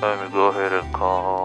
I'm go ahead and call.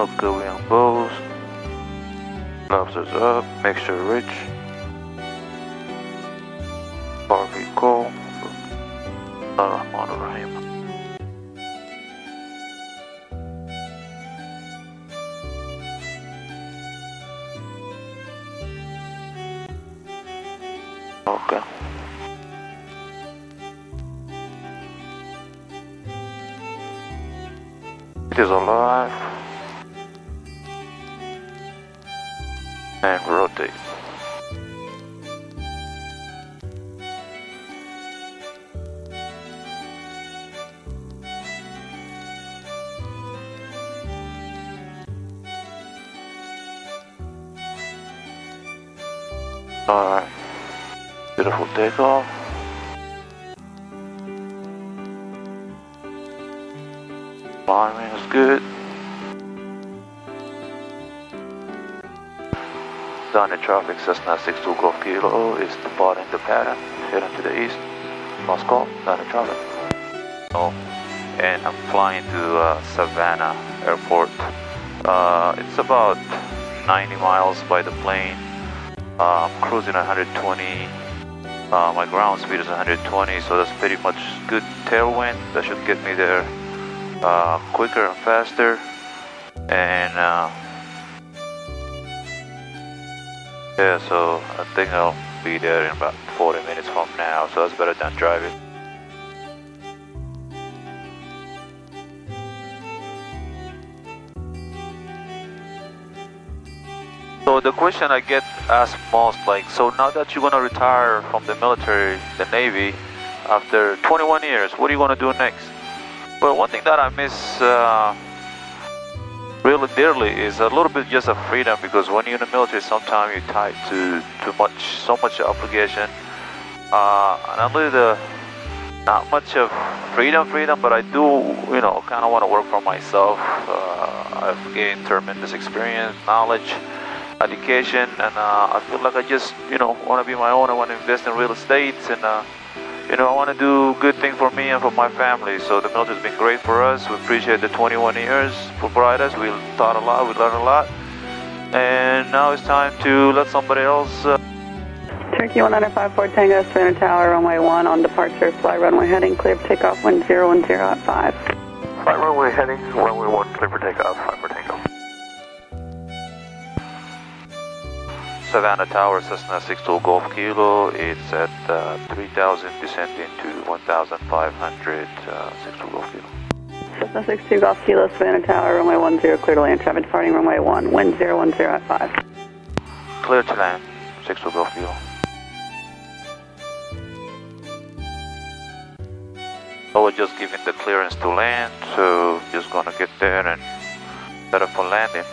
Okay, we on bows. Lobsters up, mixture rich. Is alive. And rotate. Alright. Beautiful takeoff. Climbing is good. Down in traffic, Cessna 62 Golf Kilo is departing the pattern, heading to the east. Moscow, down in traffic. Oh, and I'm flying to uh, Savannah Airport. Uh, it's about 90 miles by the plane. Uh, I'm cruising 120. Uh, my ground speed is 120, so that's pretty much good tailwind. That should get me there uh, quicker and faster. And uh, yeah, so I think I'll be there in about 40 minutes from now, so that's better than driving. So the question I get asked most, like, so now that you're gonna retire from the military, the Navy, after 21 years, what are you gonna do next? Well, one thing that I miss uh, really dearly is a little bit just of freedom because when you're in the military, sometimes you're tied to too much, so much obligation. Uh, and not really the not much of freedom, freedom, but I do, you know, kind of want to work for myself. Uh, I've gained tremendous experience, knowledge, education, and uh, I feel like I just, you know, want to be my own. I want to invest in real estate, and uh, you know, I want to do good things for me and for my family. So the military's been great for us. We appreciate the 21 years for us. We taught a lot, we learned a lot, and now it's time to let somebody else. Uh, Turkey 154 Tango, Center Tower, runway 1 on departure, fly runway heading, clear for takeoff, 1010 at 5. Flight runway heading, runway 1, clear for takeoff, Savannah Tower, Cessna 62 Golf Kilo, it's at uh, 3000 descending to 1500, uh, 62 Golf Kilo. Cessna 62 Golf Kilo, Savannah Tower, runway 10, clear to land, traffic departing runway 1, 1010 at 5. Clear to land, 62 Golf Kilo. I was just giving the clearance to land, so just gonna get there and set up for landing.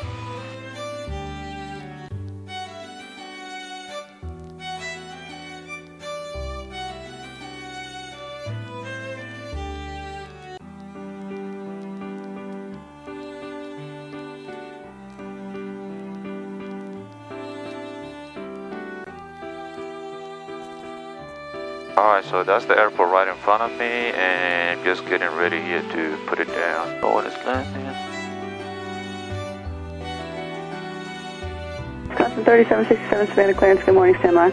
Alright, so that's the airport right in front of me and just getting ready here to put it down. Oh, it's landing. Wisconsin 3767 Savannah Clearance, good morning, stand by.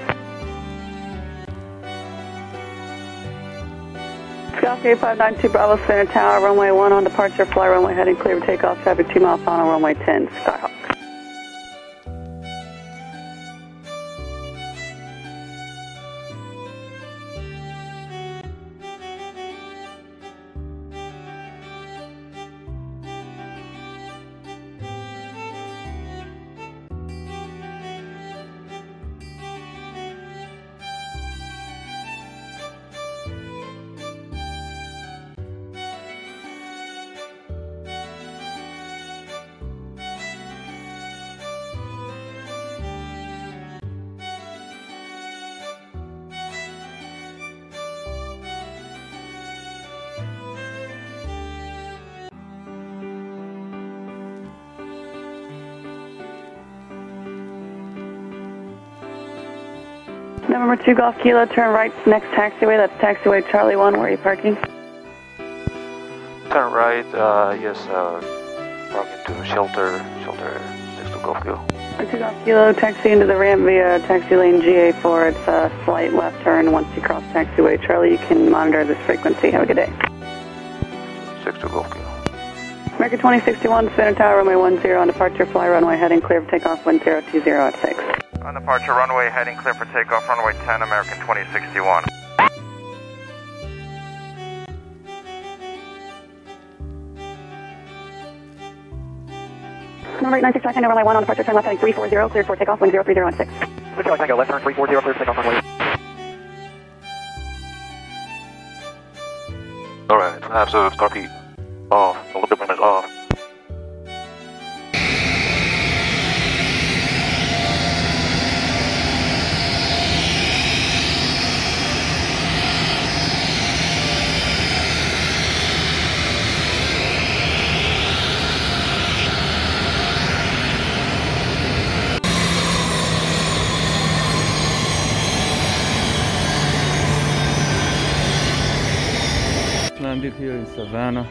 Scout 8592 Bravo Center Tower, runway 1 on departure, fly runway heading clear takeoff, traffic 2 mile final, runway 10, Skyhawk. November 2 Golf Kilo, turn right next taxiway. That's taxiway Charlie 1. Where are you parking? Turn right, uh, yes, uh, parking to Sheltair, Sheltair, 6 to Golf Kilo. November 2 Golf Kilo, taxi into the ramp via taxi lane GA4. It's a slight left turn. Once you cross taxiway Charlie, you can monitor this frequency. Have a good day. 6 to Golf Kilo. American 2061, Center Tower, runway 10 on departure, fly runway heading clear for takeoff, wind 020 at 6. On departure, runway heading clear for takeoff, runway 10, American 2061. Number 896, Tango, runway 1 on departure, turn left heading 340, cleared for takeoff, wind 030 at 6. Charlie Tango, left turn 340, clear for takeoff, runway. Alright, perhaps a uh, copy off, a little bit minutes uh, off. Here in Um,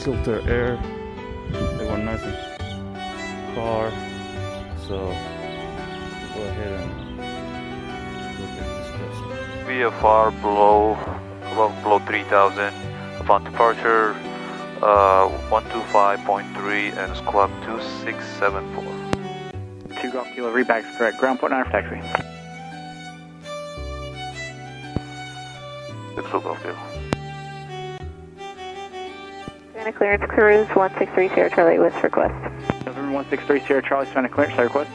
Sheltair. They were nice and far, so go ahead and look at this test. Be a far below, above below 3000. Upon departure, uh, 125.3 and squawk 2674. 2 Golf Kilo, readback correct, ground point 9 for taxi. 6 to Golf Kilo. Savannah Clearance Cruise 163 Sierra Charlie with request. November 163, Sierra Charlie, Savannah clearance, side request.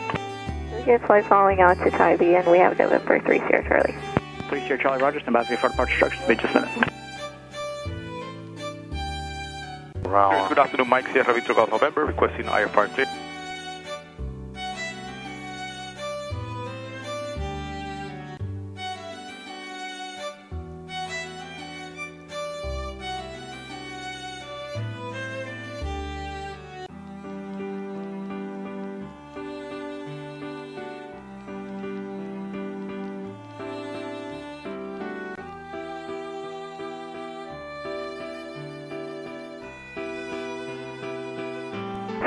Get flight following on to Tybee and we have November 3 Sierra Charlie. 3 Sierra Charlie, Rogers, stand by to be for departure instructions, be just a minute. Round. Good afternoon, Mike Sierra Victor Golf November, requesting IFR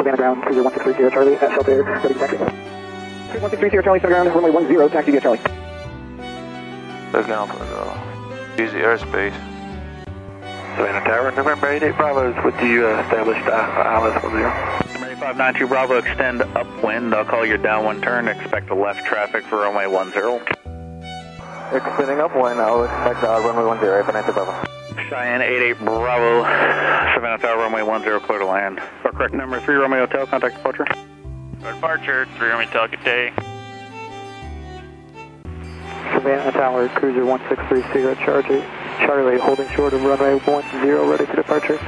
Savannah ground, cruiser 163 Sierra Charlie, at Sheltair, ready to taxi. 163 Sierra Charlie, Savannah ground, runway 10, taxi via Charlie. Again, off of the easy airspace. Savannah Tower, November 88 Bravo's with you uh, established ILS 10. Number 8592 Bravo, extend upwind. I'll call your downwind turn. Expect a left traffic for runway 10. Extending upwind, I'll expect uh, runway 10, 8592 Bravo. Cheyenne 88 Bravo, Savannah Tower, runway 10, clear to land. Or correct number 3 Romeo Hotel, contact departure. Departure, 3 Romeo Hotel, good day. Savannah Tower, cruiser 163 Sierra Charlie, Charlie holding short of runway 10, ready for departure.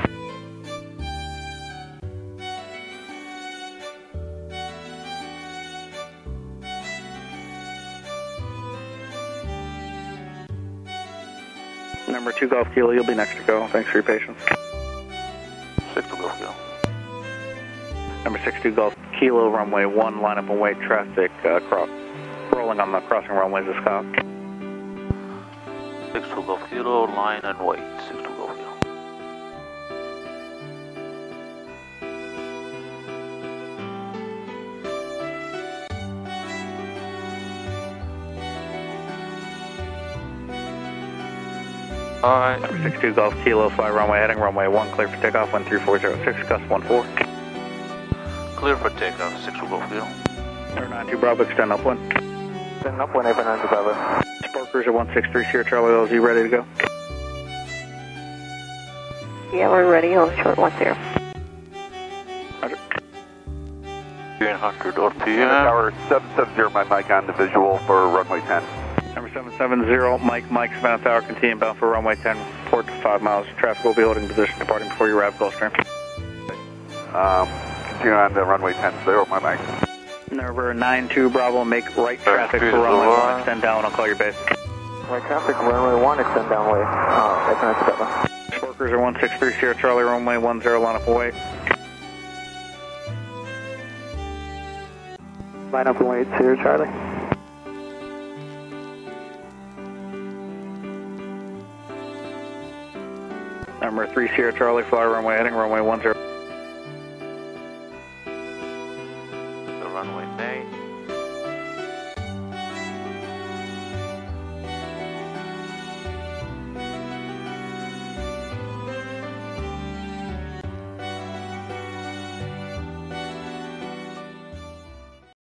Golf Kilo, you'll be next to go. Thanks for your patience. 6 to Golf Kilo. Number 62 Golf Kilo, runway 1, line up and wait traffic, uh, cross, rolling on the crossing runways of Scott. 6 to Golf Kilo, line and wait. Alright, Number 62 Golf Kilo, fly runway heading, runway 1, clear for takeoff, 13406, gust 14. clear for takeoff. 6 to Golf Kilo. Turn 92 Bravo, extend upwind. Extending upwind, 8592 Bravo. Sport Cruiser 163 Sierra Charlie LZ, ready to go. Yeah, we're ready, hold short 10. 300 RPM. Tower 770, my mic on the visual for runway 10. Number 770, Mike, Mike, Savannah Tower, continue bound for runway 10, port to 5 miles. Traffic will be holding position, departing before you arrive Gulfstream. Um, continue on the runway 10, zero, my mic. Number 92 Bravo, make right traffic for runway Boulevard. 1, extend down, I'll call your base. Right traffic, runway 1, extend downway, uh, 8592 Bravo. Sport Cruiser 163 Sierra Charlie, runway 10, line up and wait. Line up and wait, Sierra Charlie. Number 3 Sierra Charlie, fly runway heading runway 10.